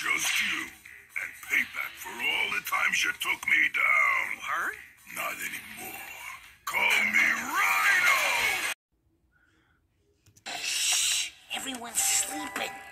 Just you. And payback for all the times you took me down. Her? Not anymore. Call me Rhino! Shh! Everyone's sleeping.